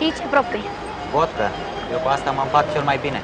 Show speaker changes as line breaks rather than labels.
Și ce propui?
Vodka. Eu cu asta mă împac cel mai bine.